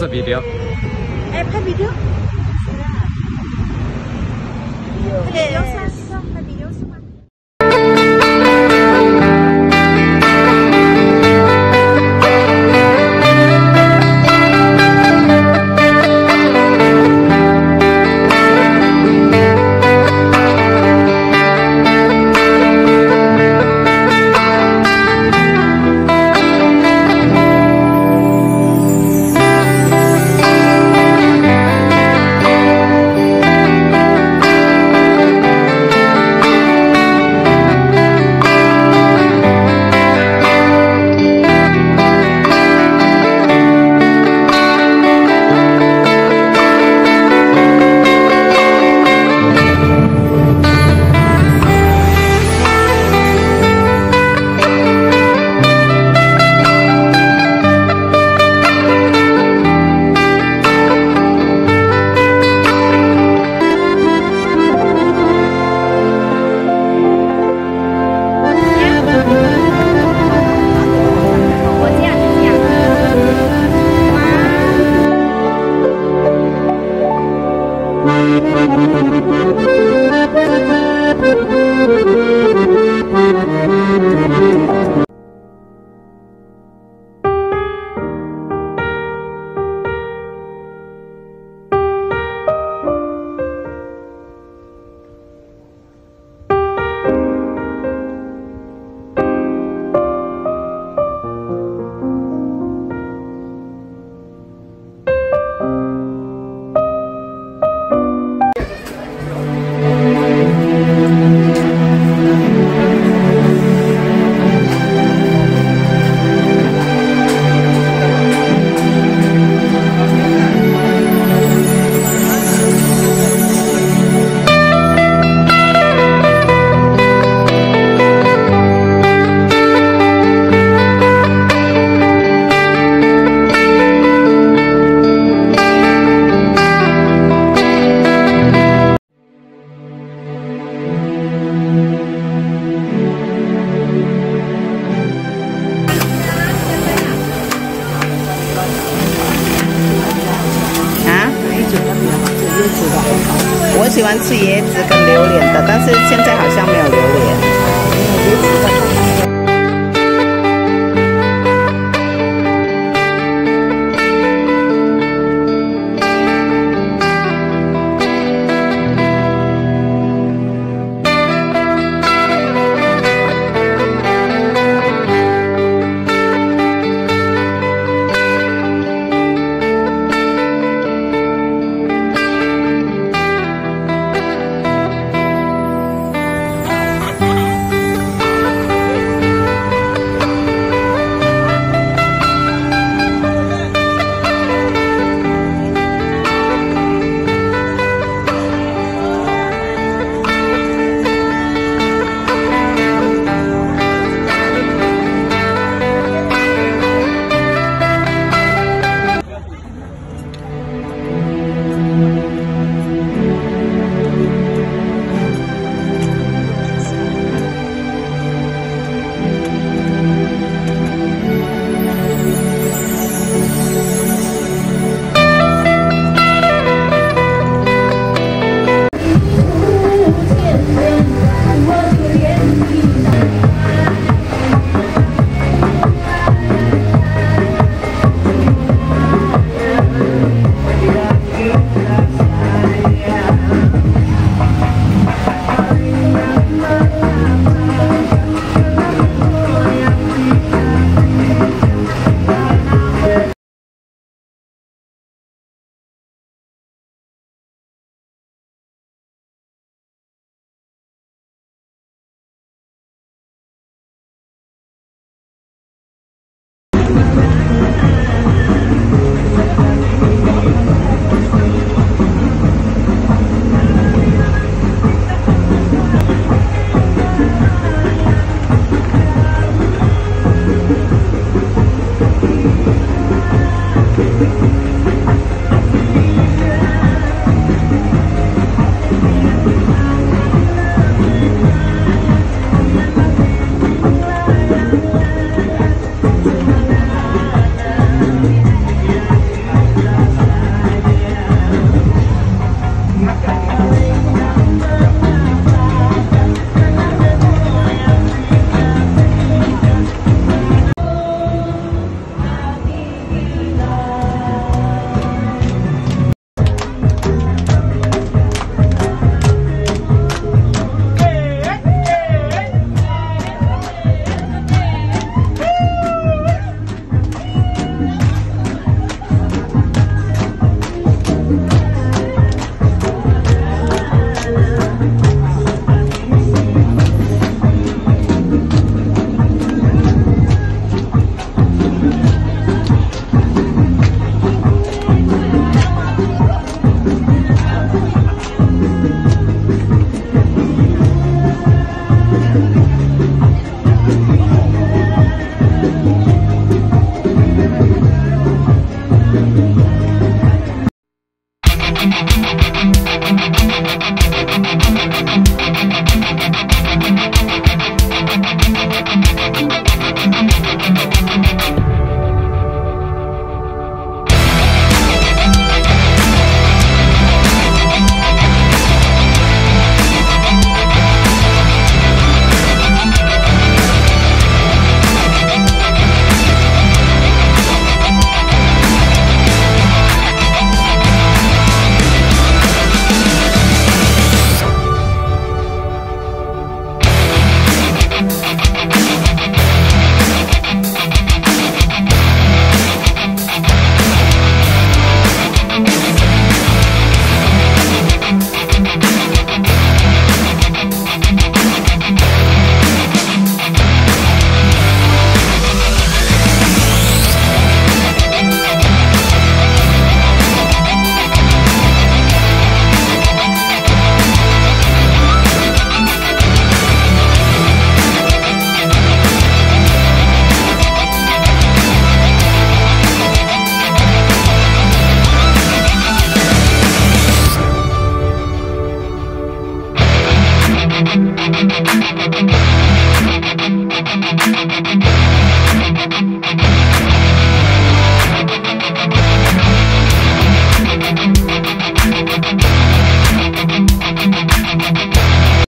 this video. 我喜欢吃椰子跟榴莲的但是现在好像没有榴莲。